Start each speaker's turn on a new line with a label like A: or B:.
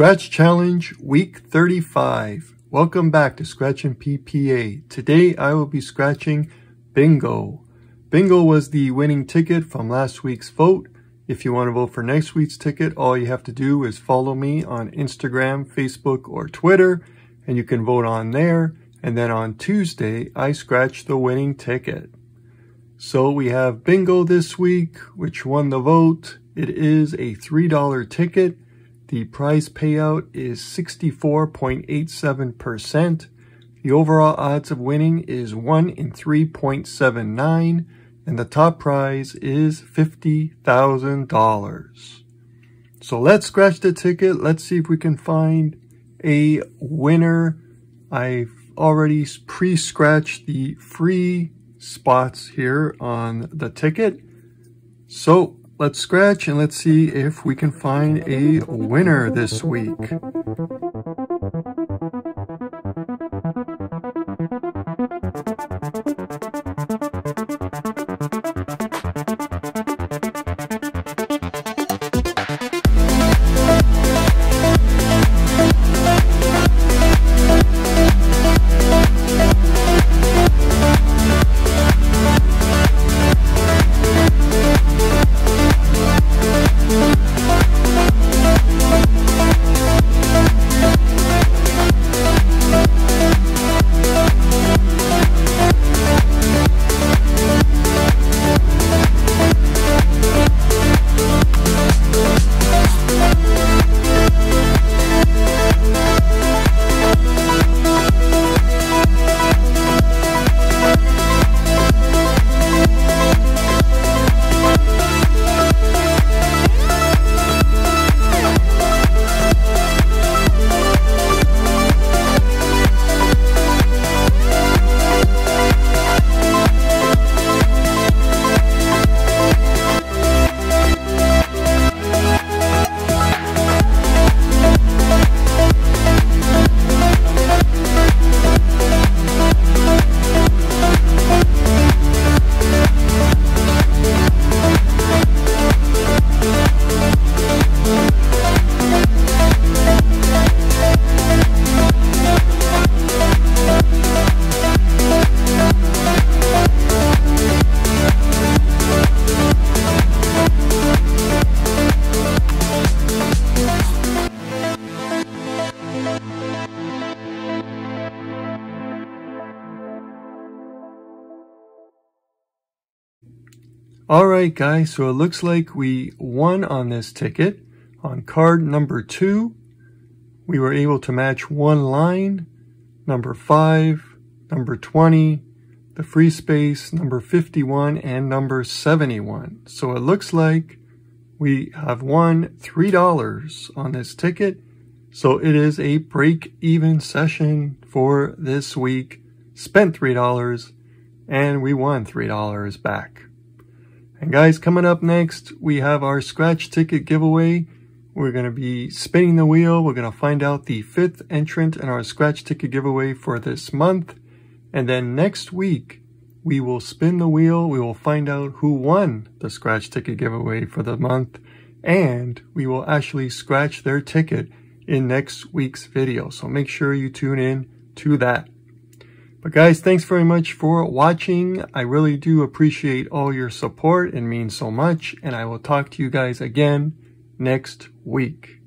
A: Scratch Challenge Week 35. Welcome back to Scratchin' PPA. Today I will be scratching Bingo. Bingo was the winning ticket from last week's vote. If you want to vote for next week's ticket, all you have to do is follow me on Instagram, Facebook, or Twitter, and you can vote on there. And then on Tuesday, I scratch the winning ticket. So we have Bingo this week, which won the vote. It is a $3 ticket. The prize payout is 64.87%. The overall odds of winning is 1 in 3.79, and the top prize is $50,000. So let's scratch the ticket. Let's see if we can find a winner. I've already pre-scratched the free spots here on the ticket. So Let's scratch and let's see if we can find a winner this week. Alright guys, so it looks like we won on this ticket. On card number two, we were able to match one line, number five, number 20, the free space, number 51, and number 71. So it looks like we have won $3 on this ticket. So it is a break-even session for this week. Spent $3 and we won $3 back. And guys, coming up next, we have our scratch ticket giveaway. We're going to be spinning the wheel. We're going to find out the fifth entrant in our scratch ticket giveaway for this month. And then next week, we will spin the wheel. We will find out who won the scratch ticket giveaway for the month. And we will actually scratch their ticket in next week's video. So make sure you tune in to that. But guys, thanks very much for watching. I really do appreciate all your support. It means so much. And I will talk to you guys again next week.